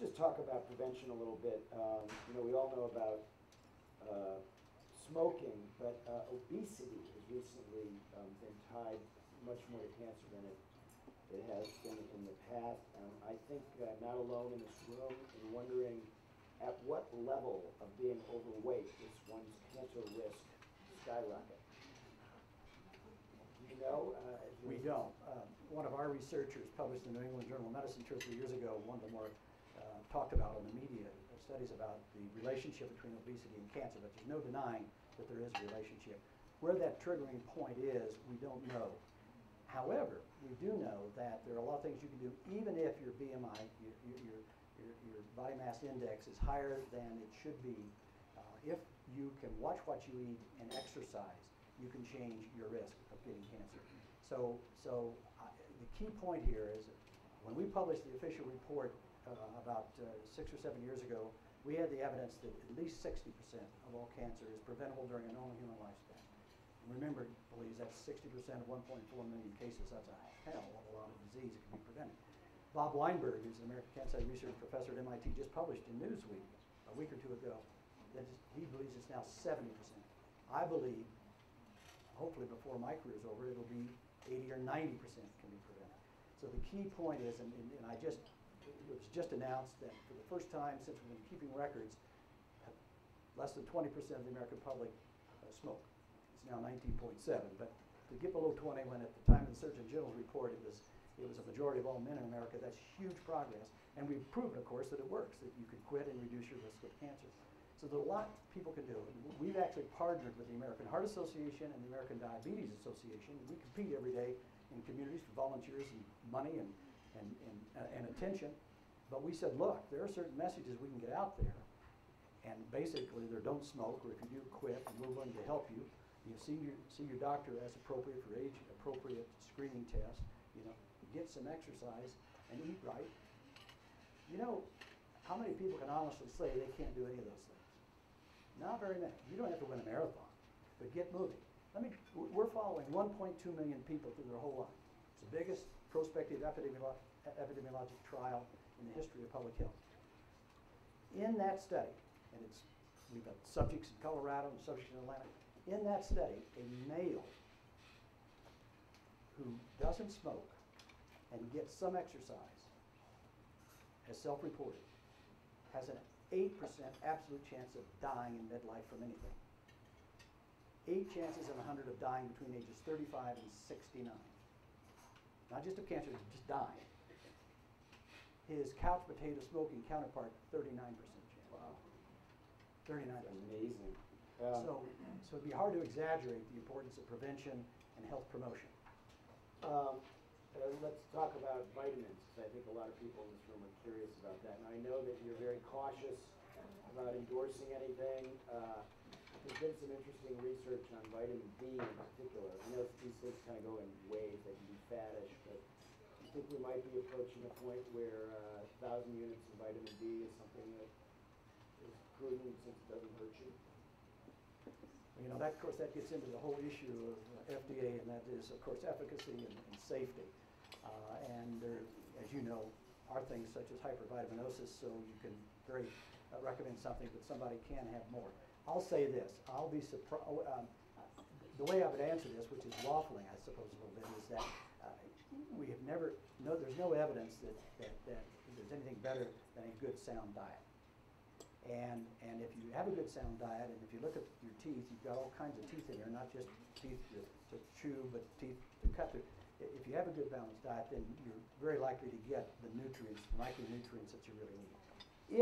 just talk about prevention a little bit. Um, You know, we all know about uh, smoking, but uh, obesity has recently um, been tied much more to cancer than it, it has been in the past. Um, I think uh, I'm not alone in this room in wondering at what level of being overweight does one's cancer risk skyrocket? You know? uh, We don't. Um, One of our researchers published in the New England Journal of Medicine two or three years ago, one of the more uh, talked about in the media, uh, studies about the relationship between obesity and cancer, but there's no denying that there is a relationship. Where that triggering point is, we don't know. However, we do know that there are a lot of things you can do, even if your BMI, your, your, your, your- body mass index is higher than it should be. uh, If you can watch what you eat and exercise, you can change your risk of getting cancer. So, so I- the key point here is, when we published the official report uh, about uh, six or seven years ago, we had the evidence that at least sixty percent of all cancer is preventable during a normal human lifespan. And Remember, please, that's sixty percent of one point four million cases, that's a hell of a lot of disease that can be prevented. Bob Weinberg, who's an American Cancer Research Professor at MIT, just published in Newsweek a week or two ago, that he believes it's now seventy percent. I believe hopefully before my career is over, it'll be eighty or ninety percent can be prevented. So the key point is, and, and and I just, it was just announced that for the first time since we've been keeping records, less than twenty percent of the American public uh, smoke. It's now nineteen point seven, but to get below twenty, when at the time of the Surgeon General's report, it was, it was a majority of all men in America, that's huge progress. And we've proven, of course, that it works, that you can quit and reduce your risk of cancer. So there's a lot people can do. We've actually partnered with the American Heart Association and the American Diabetes Association. We compete every day in communities for volunteers and money and, and, and, uh, and attention. But we said, look, there are certain messages we can get out there. And basically, they're don't smoke, or if you do, quit, and we're willing to help you. You see your, see your doctor as appropriate for age, appropriate screening tests, you know, get some exercise and eat right. You know, how many people can honestly say they can't do any of those things? Not very many. You don't have to win a marathon, but get moving. Let me, we're following 1.2 million people through their whole life. It's the biggest prospective epidemiolo- epidemiologic trial in the history of public health. In that study, and it's, we've got subjects in Colorado and subjects in Atlanta, in that study, a male who doesn't smoke and gets some exercise, as self-reported, has an 8% absolute chance of dying in midlife from anything. Eight chances in 100 of dying between ages 35 and 69. Not just of cancer, just dying. His couch potato smoking counterpart, 39% chance. Wow, 39%. that's amazing. Um, So, so it'd be hard to exaggerate the importance of prevention and health promotion. Um, uh, Let's talk about vitamins, 'cause I think a lot of people in this room are curious about that. And I know that you're very cautious about endorsing anything. Uh, There's been some interesting research on vitamin D in particular. I know these things kind of go in waves, they can be faddish, but I think we might be approaching a point where uh, 1,000 units of vitamin D is something that is proven since it doesn't hurt you. You know, that, of course, that gets into the whole issue of FDA, and that is, of course, efficacy and, and safety. Uh, and there, as you know, are things such as hypervitaminosis, so you can very, uh, recommend something, but somebody can have more. I'll say this, I'll be surprised, um, the way I would answer this, which is waffling, I suppose, a little bit, is that uh, we have never, no, there's no evidence that, that, that there's anything better than a good sound diet. And, and if you have a good sound diet, and if you look at your teeth, you've got all kinds of teeth in there, not just teeth to, to chew, but teeth to cut through. If you have a good balanced diet, then you're very likely to get the nutrients, micronutrients that you really need.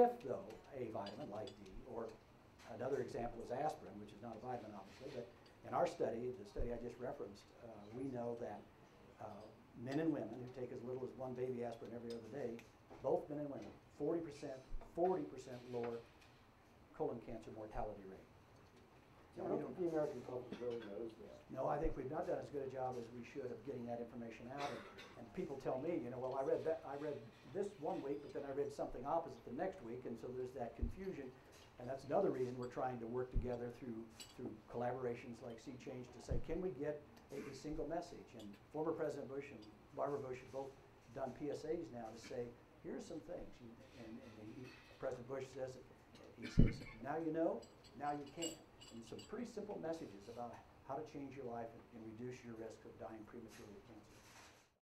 If though, a vitamin like D, or another example is aspirin, which is not a vitamin obviously, but in our study, the study I just referenced, uh, we know that uh, men and women who take as little as one baby aspirin every other day, both men and women, forty percent, forty percent lower colon cancer mortality rate. I don't think the American public really knows that. No, I think we've not done as good a job as we should of getting that information out. And, and people tell me, you know, well, I read that, I read this one week, but then I read something opposite the next week, and so there's that confusion. And that's another reason we're trying to work together through, through collaborations like C-Change to say, can we get a, a single message? And former President Bush and Barbara Bush have both done PSAs now to say, here's some things. And, and he- President Bush says, he says, now you know, now you can. And some pretty simple messages about how to change your life and- and reduce your risk of dying prematurely of cancer.